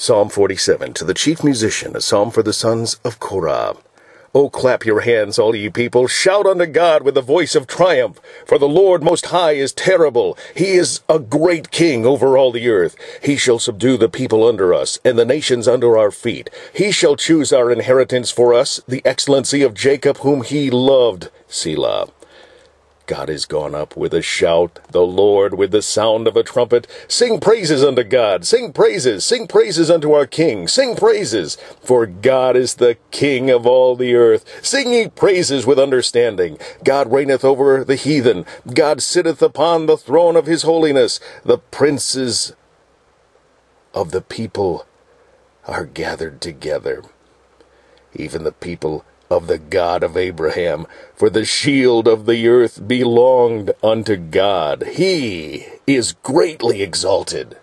Psalm 47 To the chief musician, a psalm for the sons of Korah. O clap your hands, all ye people. Shout unto God with the voice of triumph. For the Lord most high is terrible. He is a great king over all the earth. He shall subdue the people under us, and the nations under our feet. He shall choose our inheritance for us, the excellency of Jacob, whom he loved. Selah. God is gone up with a shout, the Lord with the sound of a trumpet. Sing praises unto God, sing praises, sing praises unto our King, sing praises, for God is the King of all the earth. Sing ye praises with understanding. God reigneth over the heathen, God sitteth upon the throne of his holiness. The princes of the people are gathered together, even the people of the God of Abraham, for the shield of the earth belonged unto God. He is greatly exalted.